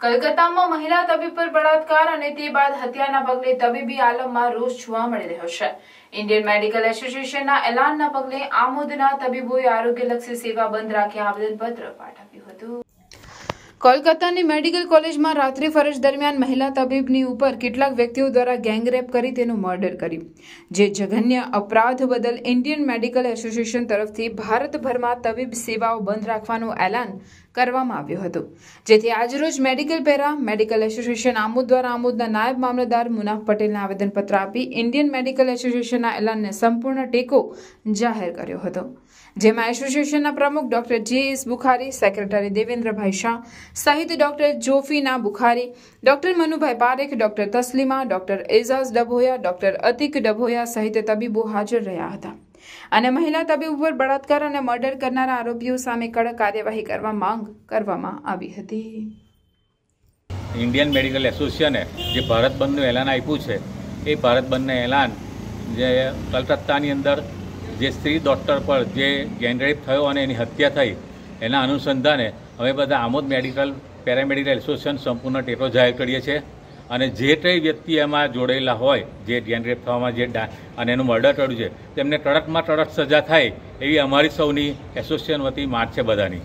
કલકત્તામાં મહિલા તબીબ પર બળાત્કાર અને તે બાદ હત્યાના પગલે તબીબી આલમમાં રોષ જોવા મળી રહ્યો છે. ઇન્ડિયન મેડિકલ એસોસિએશનના એલાનના પગલે આમોદના તબીબોએ આરોગ્યલક્ષી સેવા બંધ રાખી આવેદનપત્ર પાઠવ્યું હતું. કોલકાતાની મેડિકલ કોલેજમાં રાત્રિ ફરજ દરમિયાન મહિલા તબીબની ઉપર કેટલાક વ્યક્તિઓ દ્વારા ગેંગરેપ કરી તેનું મર્ડર કર્યું. જે જઘન્ય અપરાધ બદલ ઇન્ડિયન મેડિકલ એસોસિએશન તરફથી ભારતભરમાં તબીબ સેવાઓ બંધ રાખવાનું એલાન કરવામાં આવ્યું હતું. જેથી આજરોજ medical para, medical association Amod દ્વારા આમોદના નાયબ મામલતદાર મુનાફ પટેલને આવેદનપત્ર આપી ઇન્ડિયન મેડિકલ એસોસિએશનના એલાનને સંપૂર્ણ ટેકો જાહેર કર્યો હતો. જેમાં એસોસિએશનના પ્રમુખ doctor J S Bukhari, secretary Devendrabhai Shah, સહિત doctor Jofina Bukhari, doctor Manubhai Parekh, doctor Taslima, doctor Ejaz Dabhoya, doctor Atik Dabhoya સહિત તબીબો હાજર રહ્યા હતા. અને મહિલા તબીબ ઉપર બળાત્કાર અને મર્ડર કરનારા આરોપીઓ સામે કડક કાર્યવાહી કરવા માંગ કરવામાં આવી હતી. ઇન્ડિયન મેડિકલ એસોસિએશને જે ભારત બંધનું એલાન આપ્યું છે, એ ભારત બંધને એલાન જે કલકત્તાની અંદર જે સ્ત્રી ડૉક્ટર પર જે ગેંગરેપ થયો અને એની હત્યા થઈ, એના અનુસંધાને હવે બધા આમોદ મેડિકલ, પેરામેડિકલ એસોસિએશન સંપૂર્ણ ટેકો જાહેર કરીએ છીએ. અને જે કંઈ વ્યક્તિ એમાં જોડેલા હોય, જે ગેંગરેપ થવામાં જે ડા, અને એનું મર્ડર કર્યું છે, તેમને કડકમાં કડક સજા થાય એવી અમારી સૌની એસોસિએશન વતી માગ છે બધાની.